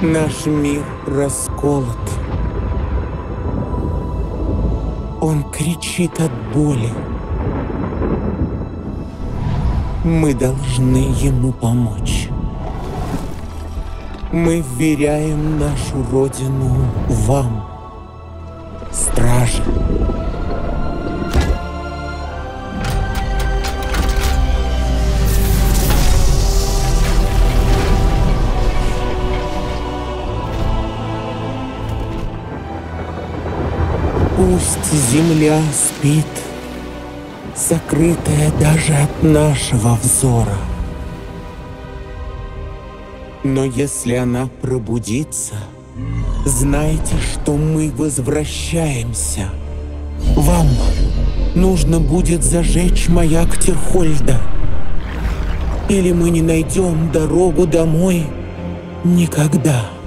Наш мир расколот. Он кричит от боли. Мы должны ему помочь. Мы вверяем нашу родину вам, стражи. Пусть земля спит, сокрытая даже от нашего взора. Но если она пробудится, знайте, что мы возвращаемся. Вам нужно будет зажечь маяк Терхольда. Или мы не найдем дорогу домой никогда.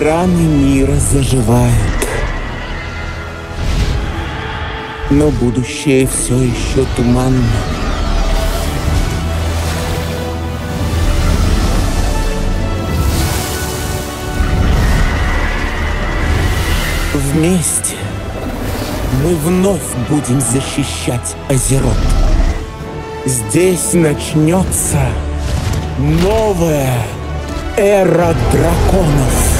Раны мира заживают. Но будущее все еще туманно. Вместе мы вновь будем защищать Азерот. Здесь начнется новая эра драконов.